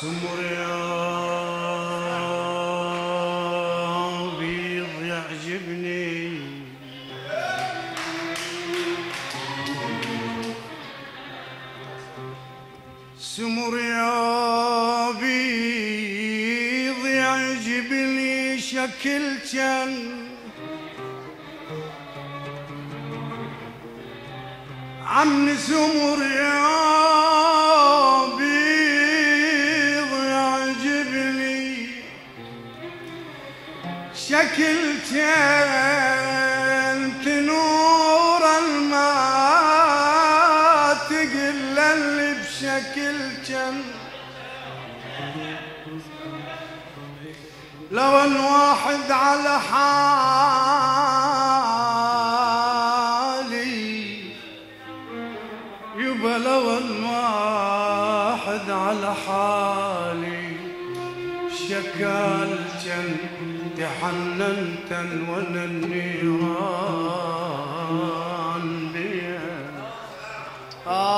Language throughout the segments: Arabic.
سمر بيض يعجبني سمر بيض يعجبني شكلتا جن. عم سمر يا الشكل كم؟ لو ان واحد على حالي يبا لو ان واحد على حالي شكال جن تحننت تنون النيران بيه آه.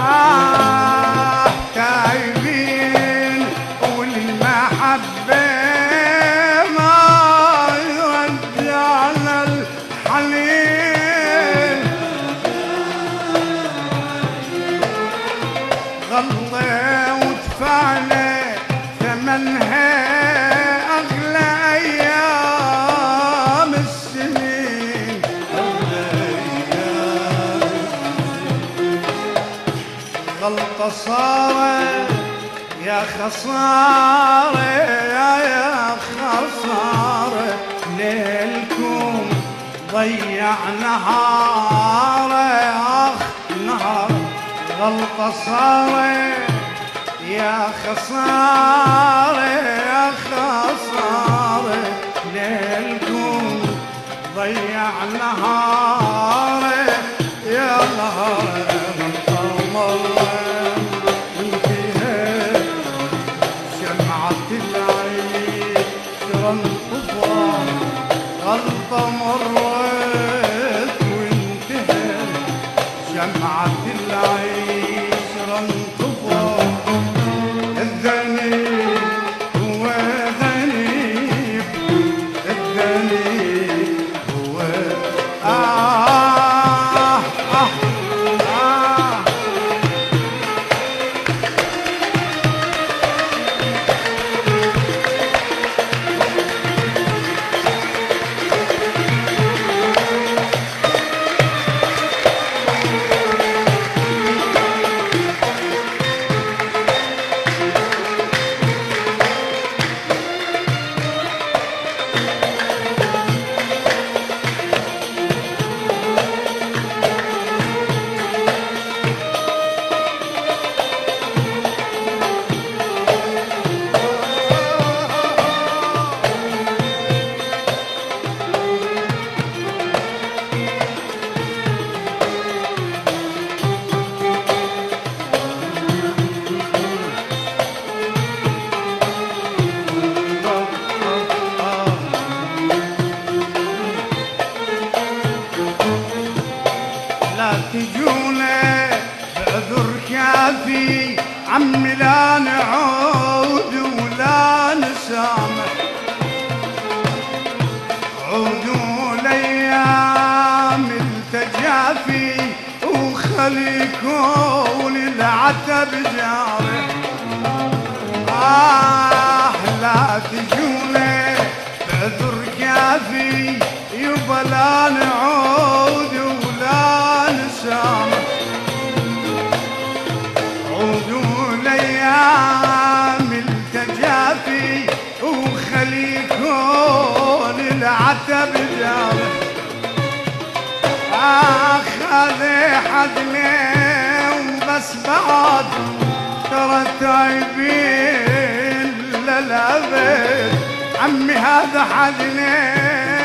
Ah. خسارة يا خسارة ليلكم ضيع نهاري آخ نهار غلطة صارت يا خسارة يا خسارة ليلكم ضيع نهاري يا نهاري شمعة العيش تجونا بعذر كافي عمي لا نعود ولا نسامح. عودوا الأيام التجافي وخليكون العتب حدنا وبس بعد ترى تايبين للأبد. عمي هذا حدنا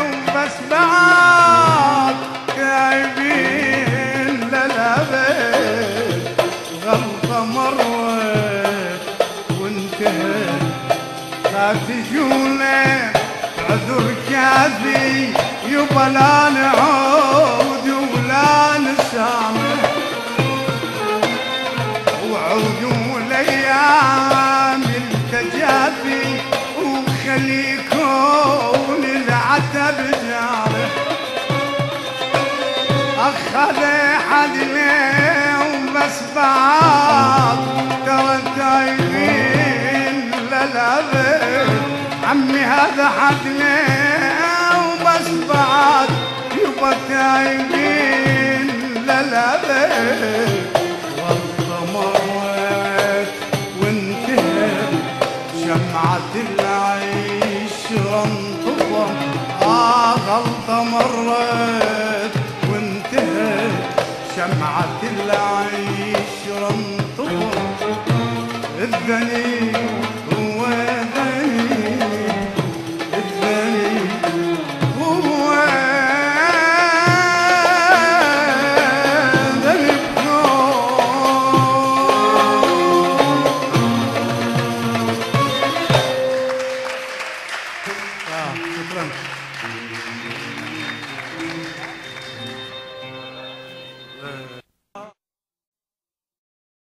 وبس بعد تايبين للأبد. غلطة مرت وانتهت. لا تجونا عذر كافي يبا هذا حدنا وبس بعض يبا تايبين للابد